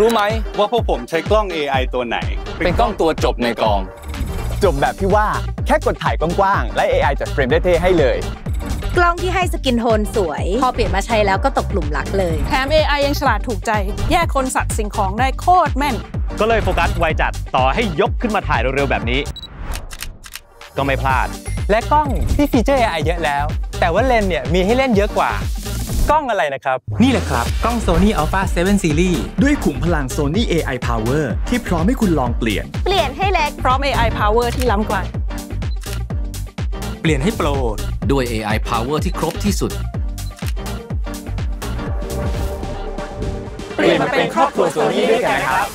รู้ไหมว่าพวกผมใช้กล้อง AI ตัวไหน เป็นกล้องตัวจบในกอง จบแบบที่ว่าแค่กดถ่ายกว้างๆและ AI จัดเฟรมได้เท่ให้เลย กล้องที่ให้ skin tone สวย พอเปลี่ยนมาใช้แล้วก็ตกหลุมรักเลยแถม AI ยังฉลาดถูกใจ แยกคนสัตว์สิ่งของได้โคตรแม่น ก็เลยโฟกัสไวจัดต่อให้ยกขึ้นมาถ่ายเร็วๆแบบนี้ ก็ไม่พลาด และกล้องที่ feature AI เยอะแล้ว แต่ว่าเลนส์เนี่ยมีให้เล่นเยอะกว่า กล้องอะไรนะครับ นี่แหละครับ กล้อง Sony Alpha 7 Series ด้วยขุมพลัง Sony AI Power ที่พร้อมให้คุณลองเปลี่ยน เปลี่ยนให้เล็กพร้อม AI power ที่ล้ำกว่า เปลี่ยนให้โปรด้วย AI Power ที่ครบที่สุด เปลี่ยนมาเป็นครอบครัวโซนี่ด้วยกันนะครับ